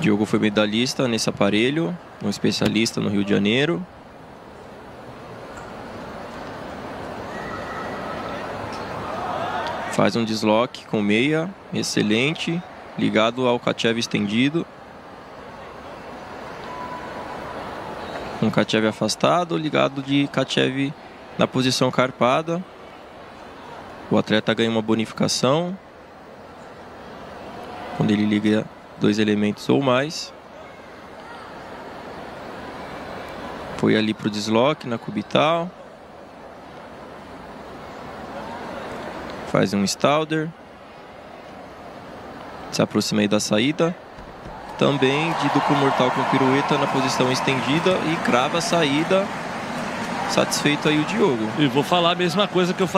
Diogo foi medalhista nesse aparelho, um especialista no Rio de Janeiro. Faz um desloque com meia, excelente, ligado ao Kachev estendido. Um Kachev afastado, ligado de Kachev na posição carpada. O atleta ganha uma bonificação quando ele liga dois elementos ou mais. Foi ali para o desloque na cubital. Faz um Stalder. Se aproxima aí da saída. Também de duplo mortal com pirueta na posição estendida e crava a saída. Satisfeito aí o Diogo. E vou falar a mesma coisa que eu falei.